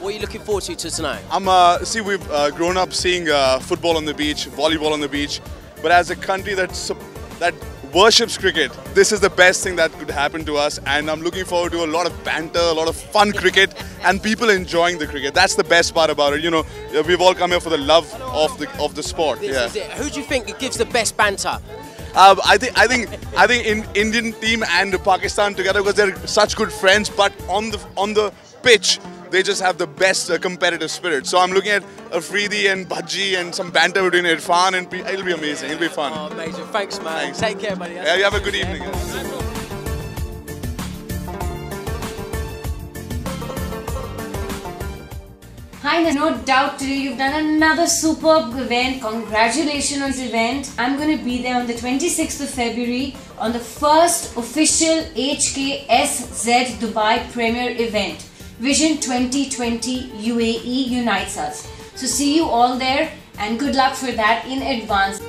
What are you looking forward to, to tonight? I'm uh, see we've uh, grown up seeing uh, football on the beach, volleyball on the beach, but as a country that's that worships cricket, this is the best thing that could happen to us, and I'm looking forward to a lot of banter, a lot of fun cricket, and people enjoying the cricket. That's the best part about it. You know, we've all come here for the love of the of the sport. This yeah. is it. Who do you think gives the best banter? Uh, I think I think I think in Indian team and Pakistan together because they're such good friends, but on the on the pitch they just have the best uh, competitive spirit. So I'm looking at Afridi and Bhaji and some banter between Irfan and P it'll be amazing. It'll be fun. Oh, amazing. Thanks, man. Thanks. Take care, buddy. Yeah, you have a good evening. Hi, there's no doubt today you've done another superb event. Congratulations on this event. I'm going to be there on the 26th of February on the first official HKSZ Dubai Premier event. Vision 2020 UAE unites us. So see you all there and good luck for that in advance.